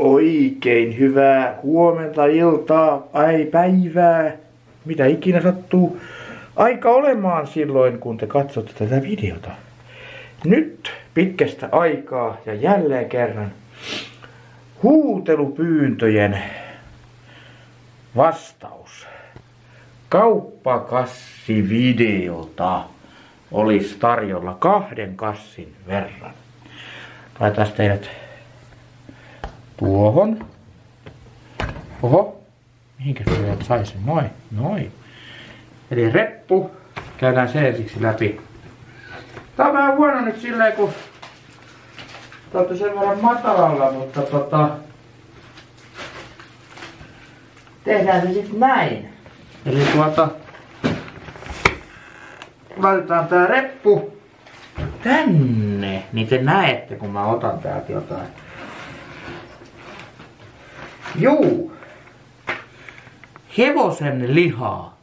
Oikein hyvää huomenta, iltaa, ai päivää, mitä ikinä sattuu aika olemaan silloin, kun te katsotte tätä videota. Nyt pitkästä aikaa ja jälleen kerran huutelupyyntöjen vastaus. Kauppakassivideota olisi tarjolla kahden kassin verran. Laitetaan teidät tuohon. Oho, mihinkä se saisi? Noin, noin. Eli reppu, käydään se ensiksi läpi. Tää on vähän huono nyt silleen, kun te olette sen verran matalalla, mutta tota... Tehdään se sitten näin. Eli tuota... Laitetaan tää reppu tänne, niin te näette, kun mä otan täältä jotain. Juu. Hevosen lihaa.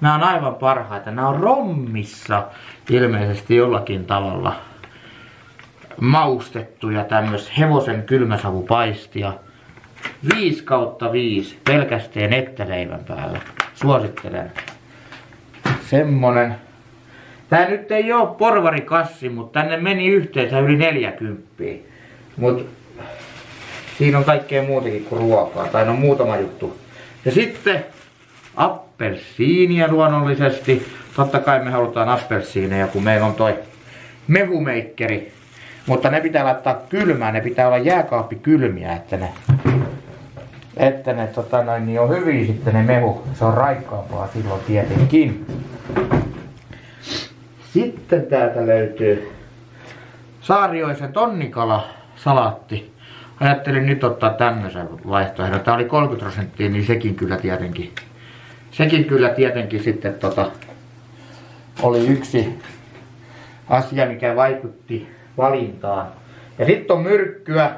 Nämä on aivan parhaita. Nämä on rommissa ilmeisesti jollakin tavalla maustettuja tämmöistä hevosen kylmäsavupaistia. 5 kautta 5 pelkästään etteleivän päällä. Suosittelen. Semmonen. Tää nyt ei oo porvarikassi, mutta tänne meni yhteensä yli 40. Mut Siinä on kaikkea muutakin kuin ruokaa, tai no muutama juttu. Ja sitten appelsiinia luonnollisesti. Totta kai me halutaan appelsiineja, kun meillä on toi mehumeikkeri. Mutta ne pitää laittaa kylmään, ne pitää olla jääkaappi kylmiä, että ne, että ne tota noin, niin on hyviä sitten ne mehu. Se on raikkaampaa silloin tietenkin. Sitten täältä löytyy Saarioisen tonnikala salaatti ajattelin nyt ottaa tämmöisen vaihtoehdon. Tämä oli 30 prosenttia, niin sekin kyllä tietenkin, sekin kyllä tietenkin sitten tota, oli yksi asia, mikä vaikutti valintaan. Ja sitten on myrkkyä.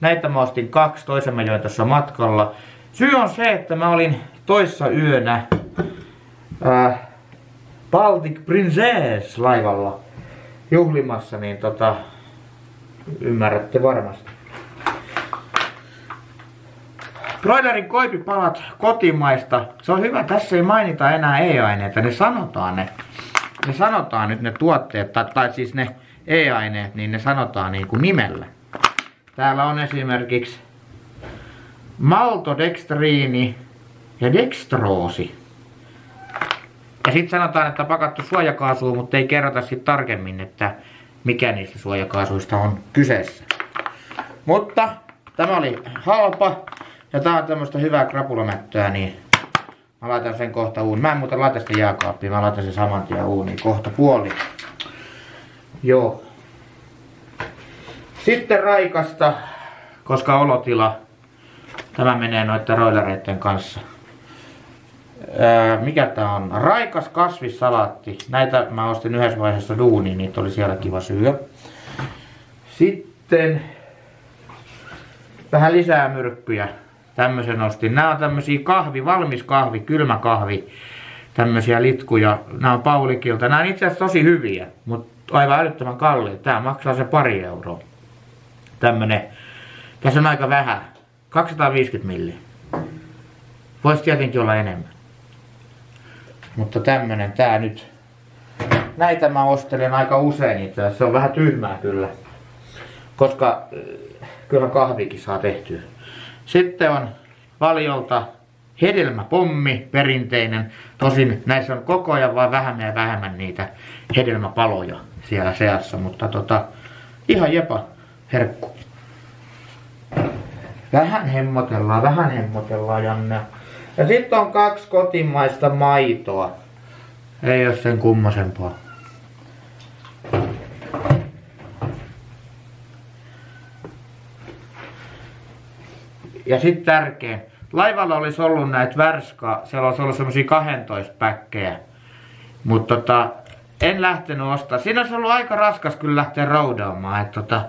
Näitä mä ostin kaksi, toisen mä join tässä matkalla. Syy on se, että mä olin toissa yönä äh, Baltic Princess laivalla juhlimassa, niin tota, ymmärrätte varmasti. Broilerin koipipalat kotimaista. Se on hyvä, tässä ei mainita enää e-aineita, ne sanotaan ne. Ne sanotaan nyt ne tuotteet, tai, tai siis ne e-aineet, niin ne sanotaan niin kuin nimellä. Täällä on esimerkiksi maltodextriini ja dextroosi. Ja sitten sanotaan, että pakattu suojakaasua, mutta ei kerrota sitten tarkemmin, että mikä niistä suojakaasuista on kyseessä. Mutta tämä oli halpa ja tää on tämmöstä hyvää krapulamättöä, niin mä laitan sen kohta uuniin. Mä en muuten laita sitä jääkaappiin, mä laitan sen saman tien uuniin kohta puoli. Joo. Sitten raikasta, koska olotila, tämä menee noiden roilereiden kanssa. Ää, mikä tää on? Raikas kasvissalaatti. Näitä mä ostin yhdessä vaiheessa duuniin, niitä oli siellä kiva syödä. Sitten vähän lisää myrkkyjä. Tämmöisen ostin. Nämä on tämmöisiä kahvi, valmis kahvi, kylmä kahvi. Tämmöisiä litkuja. Nämä on Paulikilta. Nämä on itse asiassa tosi hyviä, mutta aivan älyttömän kalliita. Tämä maksaa se pari euroa. Tämmönen. Tässä on aika vähän. 250 milliä. Voisi tietenkin olla enemmän. Mutta tämmönen tää nyt. Näitä mä ostelen aika usein itse asiassa. Se on vähän tyhmää kyllä. Koska äh, kyllä kahvikin saa tehtyä. Sitten on valjolta hedelmäpommi, perinteinen. Tosin näissä on koko ajan vaan vähemmän ja vähemmän niitä hedelmäpaloja siellä seassa, mutta tota, ihan jepa herkku. Vähän hemmotellaan, vähän hemmotellaan Janne. Ja sitten on kaksi kotimaista maitoa. Ei ole sen kummosempaa. Ja sitten tärkein. Laivalla olisi ollut näitä värskaa, siellä olisi ollut semmosia 12 päkkejä. Mutta tota, en lähtenyt ostaa. Siinä olisi ollut aika raskas kyllä lähteä roudaamaan. Et tota,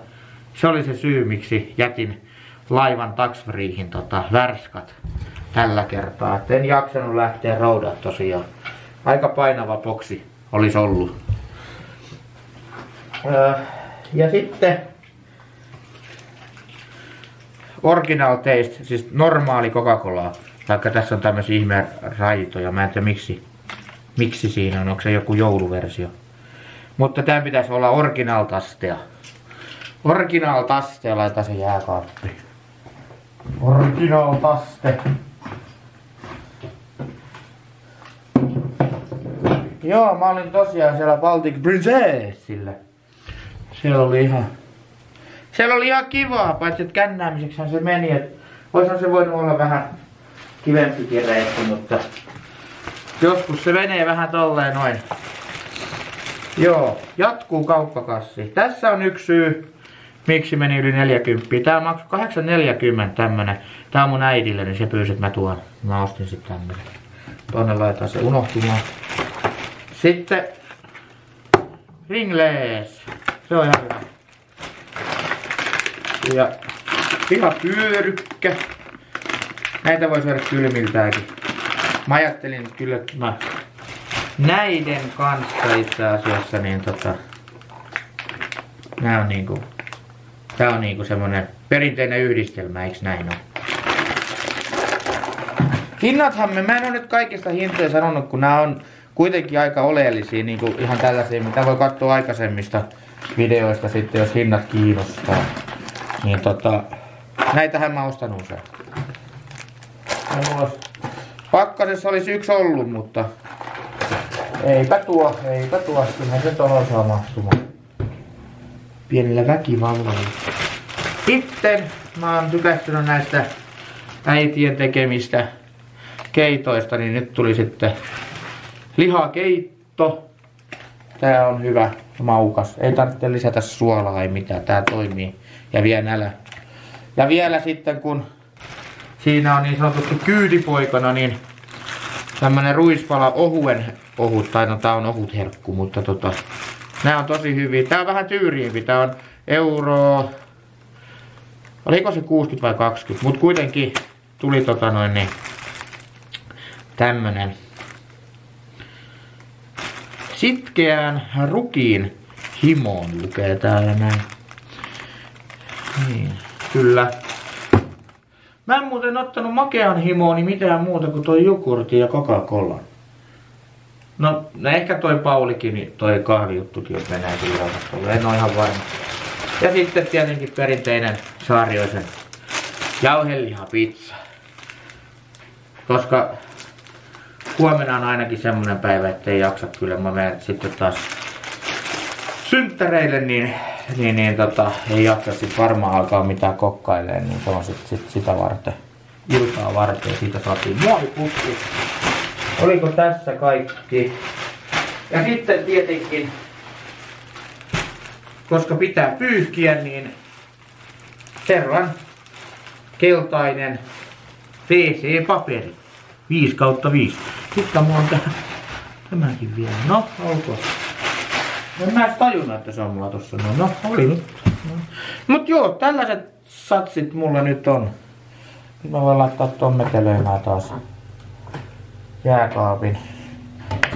se oli se syy, miksi jätin laivan taksfriihin tota, värskat tällä kertaa. Et en jaksanut lähteä roudaa tosiaan. Aika painava boksi olisi ollut. Öö, ja sitten original taste, siis normaali Coca-Colaa. Vaikka tässä on tämmöisiä ihme raitoja, mä en tiedä miksi, miksi siinä on, onko se joku jouluversio. Mutta tää pitäisi olla original tastea. Original taste, laita se jääkaappi. Original taste. Joo, mä olin tosiaan siellä Baltic Princessillä. Siellä oli ihan... Siellä oli ihan kivaa, paitsi että kännäämiseksi se meni, Oishan se voinut olla vähän kivempikin reissu, mutta joskus se menee vähän tolleen noin. Joo, jatkuu kauppakassi. Tässä on yksi syy, miksi meni yli 40. Tää maksoi 8,40 tämmönen. Tää on mun äidille, niin se pyysi, että mä tuon. Mä ostin sitten tämmönen. Tonne laitetaan se unohtumaan. Sitten Ringles. Se on ihan hyvä. Ja pihapyörykkä. Näitä voi syödä kylmiltäänkin. Mä ajattelin kyllä, että mä näiden kanssa itse asiassa niin tota... Nää on niinku... Tää on niinku semmonen perinteinen yhdistelmä, eiks näin oo? Hinnathan me, mä en oo nyt kaikista hintoja sanonut, kun nää on kuitenkin aika oleellisia, niin ihan tällaisia, mitä voi katsoa aikaisemmista videoista sitten, jos hinnat kiinnostaa. Niin tota, näitähän mä ostan usein. Pakkasessa olisi yksi ollut, mutta eipä tuo, eipä tuo, kyllä se tuohon saa mahtumaan. Pienellä väkivallalla. Sitten mä oon tykästynyt näistä äitien tekemistä keitoista, niin nyt tuli sitten lihakeitto. Tää on hyvä maukas. Ei tarvitse lisätä suolaa ei mitään. Tää toimii ja vie nälä. Ja vielä sitten kun siinä on niin sanotusti kyytipoikana, niin tämmönen ruispala ohuen ohut, tai no tää on ohut herkku, mutta tota, nää on tosi hyviä. Tää on vähän tyyriimpi, tää on euro, oliko se 60 vai 20, mut kuitenkin tuli tota noin niin, tämmönen sitkeään rukiin himoon lukee täällä näin. Niin, kyllä. Mä en muuten ottanut makean himooni mitään muuta kuin toi jogurtti ja Coca-Cola. No, no ehkä toi Paulikin, niin toi kahvijuttukin, menee kyllä osastolle. En oo ihan varma. Ja sitten tietenkin perinteinen saarioisen jauhelihapizza. Koska huomenna on ainakin semmonen päivä, ettei jaksa kyllä. Mä menen sitten taas synttäreille, niin, niin, niin tota, ei jaksa sit varmaan alkaa mitään kokkailemaan, niin se on sit, sit sitä varten. Iltaa varten, siitä saatiin muovipussi. Oliko tässä kaikki? Ja sitten tietenkin, koska pitää pyyhkiä, niin kerran keltainen PC-paperi. 5 kautta 5. Sitten mulla on tähän, tämäkin vielä. No, olkoon. En mä edes tajunnut, että se on mulla tossa. No, no oli nyt. No. Mut joo, tällaiset satsit mulla nyt on. Nyt mä voin laittaa ton metelöimään taas jääkaapin.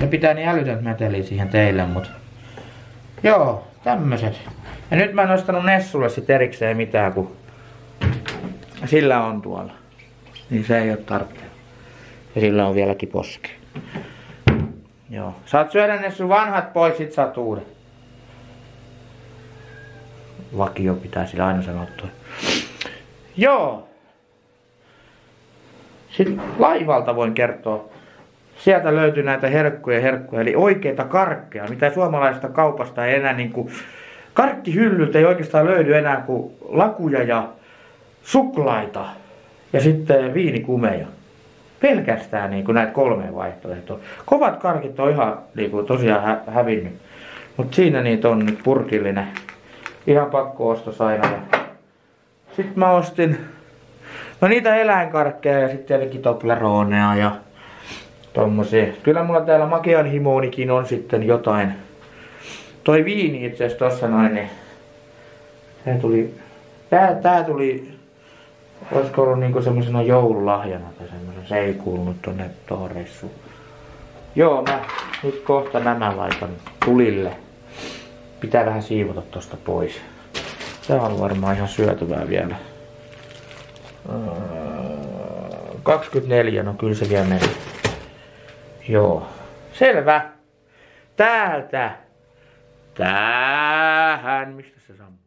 Se pitää niin älytön meteli siihen teille, mut... Joo, tämmöset. Ja nyt mä en ostanut Nessulle sit erikseen mitään, kun sillä on tuolla. Niin se ei oo tarpeen. Ja sillä on vieläkin poske. Joo. Saat syödä ne sun vanhat pois, sit saat uudet. Vakio pitää sillä aina sanoa toi. Joo. Sitten laivalta voin kertoa. Sieltä löytyy näitä herkkuja herkkuja, eli oikeita karkkeja, mitä suomalaisesta kaupasta ei enää niinku... Karkkihyllyltä ei oikeastaan löydy enää kuin lakuja ja suklaita ja sitten viinikumeja pelkästään niin kuin näitä kolme vaihtoehtoa. Kovat karkit on ihan niin kuin, tosiaan hä hävinnyt. Mutta siinä niitä on nyt purkillinen. Ihan pakko ostos aina. Sitten mä ostin no niitä eläinkarkkeja ja sitten tietenkin Tobleronea ja tommosia. Kyllä mulla täällä makean himoonikin on sitten jotain. Toi viini itse asiassa tossa noin, niin tää tuli, tää, tää tuli Olisiko ollut niinku semmosena joululahjana tai semmoisen, se ei kuulunut tonne tohon. Joo, mä nyt kohta nämä laitan tulille. Pitää vähän siivota tosta pois. Tää on varmaan ihan syötyvää vielä. 24, no kyllä se vielä meni. Joo. Selvä. Täältä. Tähän. Mistä se sammuu?